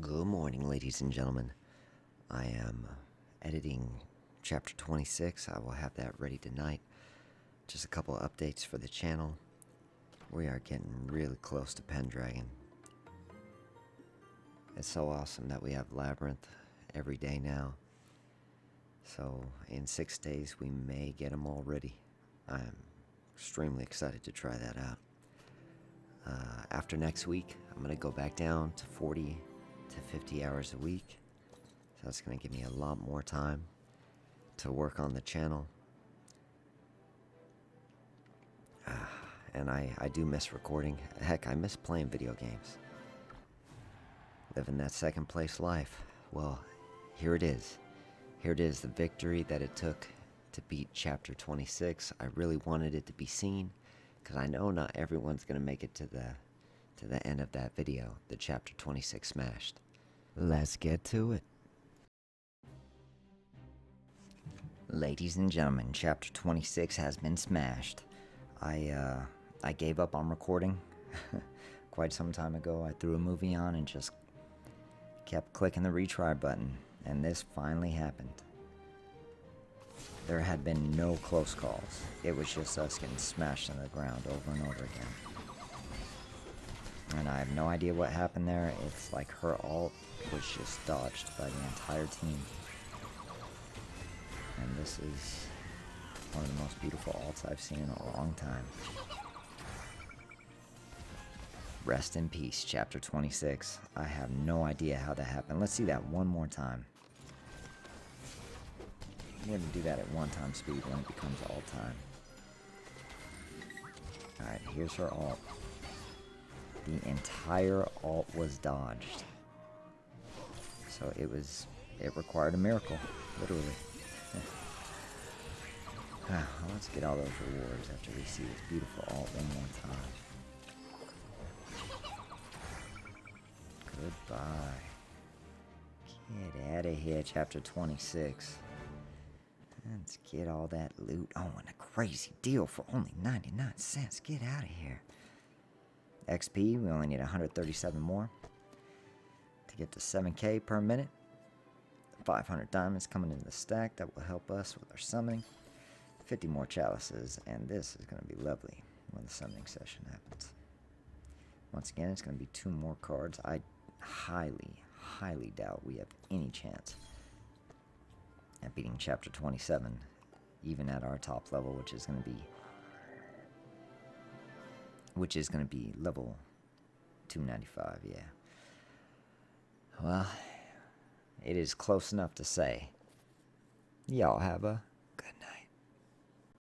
Good morning, ladies and gentlemen. I am editing chapter 26. I will have that ready tonight. Just a couple of updates for the channel. We are getting really close to Pendragon. It's so awesome that we have Labyrinth every day now. So, in six days, we may get them all ready. I'm extremely excited to try that out. Uh, after next week, I'm going to go back down to 40 to 50 hours a week. So that's going to give me a lot more time to work on the channel. Uh, and I, I do miss recording. Heck, I miss playing video games. Living that second place life. Well, here it is. Here it is, the victory that it took to beat chapter 26. I really wanted it to be seen because I know not everyone's going to make it to the to the end of that video, the chapter 26 smashed. Let's get to it. Ladies and gentlemen, chapter 26 has been smashed. I uh I gave up on recording quite some time ago. I threw a movie on and just kept clicking the retry button, and this finally happened. There had been no close calls. It was just us getting smashed on the ground over and over again. And I have no idea what happened there. It's like her ult was just dodged by the entire team. And this is one of the most beautiful ults I've seen in a long time. Rest in peace, chapter 26. I have no idea how that happened. Let's see that one more time. You going to do that at one time speed when it becomes all time. Alright, here's her ult. The entire alt was dodged. So it was, it required a miracle, literally. ah, let's get all those rewards after we see this beautiful ult one more time. Goodbye. Get out of here, chapter 26. Let's get all that loot. Oh, and a crazy deal for only 99 cents. Get out of here. XP, we only need 137 more to get to 7k per minute. 500 diamonds coming into the stack. That will help us with our summoning. 50 more chalices, and this is going to be lovely when the summoning session happens. Once again, it's going to be two more cards. I highly, highly doubt we have any chance at beating chapter 27, even at our top level, which is going to be which is going to be level 295, yeah. Well, it is close enough to say, y'all have a